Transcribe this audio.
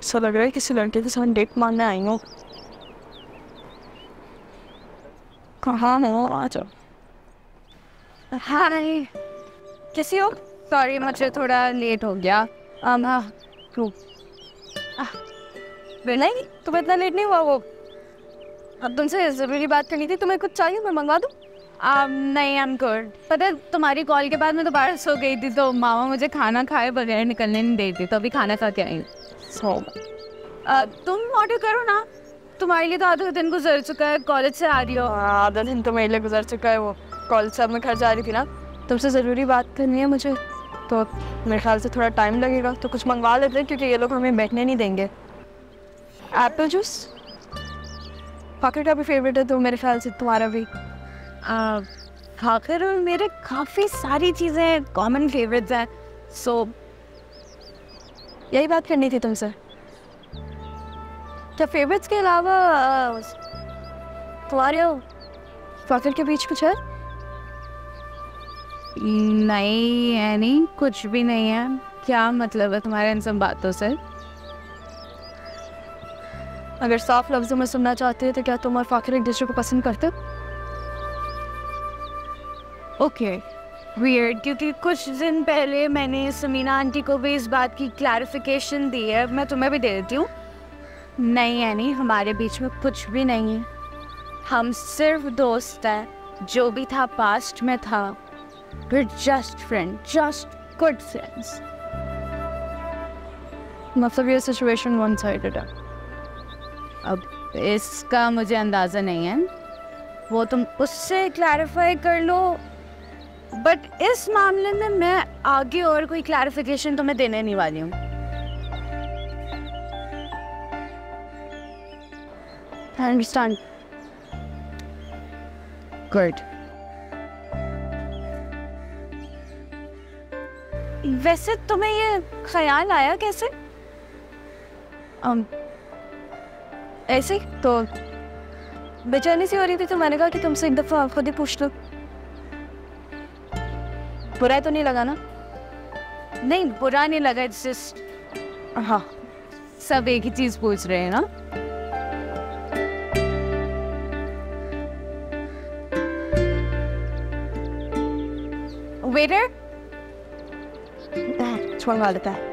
ऐसा लग रहा है किसी लड़के के साथ डेट मारने आई हूँ। कहाँ हो आ जाओ हाय कैसी हो? सॉरी मुझे थोड़ा लेट हो गया। Um, हाँ क्यों नहीं तुम्हें इतना लेट नहीं हुआ वो। अब तुमसे ज़रूरी बात करनी थी तुम्हें कुछ चाहिए मैं मंगवा दूँ? Um, नहीं आई एम गुड पता है तुम्हारी कॉल के बाद मैं दोबारा सो गई थी तो मामा मुझे खाना खाए बगैर निकलने नहीं देती तो अभी खाना खा के आई सो तुम ऑर्डर करो ना। तुम्हारे लिए तो आधा दिन गुजर चुका है कॉलेज से आ रही हो। आधा दिन तो मेरे लिए गुजर चुका है वो। कॉलेज से अब मैं घर जा रही थी ना। तुमसे ज़रूरी बात करनी है मुझे। तो मेरे ख्याल से थोड़ा टाइम लगेगा। तो कुछ मंगवा लेते हैं क्योंकि ये लोग हमें बैठने नहीं देंगे। एप्पल जूस फाकर का भी फेवरेट है तो मेरे ख्याल से तुम्हारा भी। खाकर मेरे काफ़ी सारी चीज़ें कॉमन फेवरेट्स हैं। सो यही बात करनी थी तुमसे। क्या फेवरेट्स के अलावा तुम्हारे के बीच कुछ है? नहीं है नहीं कुछ भी नहीं है। क्या मतलब है तुम्हारे इन सब बातों से? अगर साफ़ लफ्जों में सुनना चाहते हो तो क्या तुम और फाकर एक दूसरे को पसंद करते? हो ओके वियर्ड क्योंकि कुछ दिन पहले मैंने समीना आंटी को भी इस बात की क्लैरिफिकेशन दी है। मैं तुम्हें भी दे देती हूँ। नहीं नहीं हमारे बीच में कुछ भी नहीं है। हम सिर्फ़ दोस्त हैं। जो भी था पास्ट में था। We're just friend just good friends मतलब ये सिचुएशन वन साइडेड है। अब इसका मुझे अंदाज़ा नहीं है। वो तुम उससे क्लैरिफाई कर लो। बट इस मामले में मैं आगे और कोई क्लैरिफिकेशन तो मैं देने नहीं वाली हूँ। वैसे तुम्हें ये ख्याल आया कैसे? Um, ऐसे तो बेचैनी सी हो रही थी तो मैंने कहा कि तुमसे एक दफ़ा खुद ही पूछ लो। बुरा तो नहीं लगा ना? नहीं, बुरा नहीं लगा इट्स जस्ट हाँ सब एक ही चीज़ पूछ रहे हैं ना? वेटर छुड़वा लेता है।